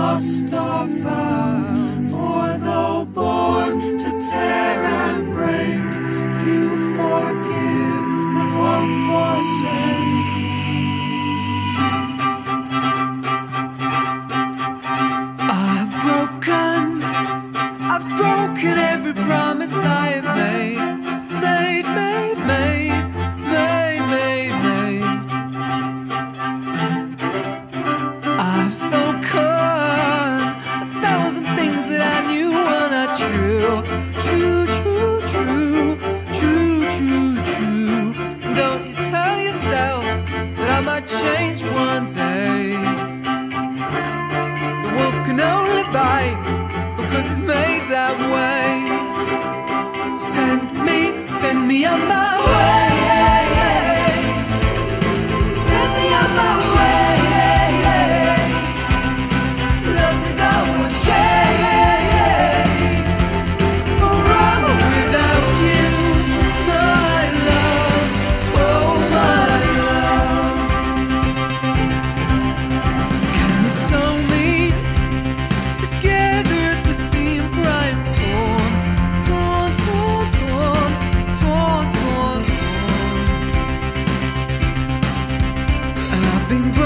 lost or found. Me on my way. Ven,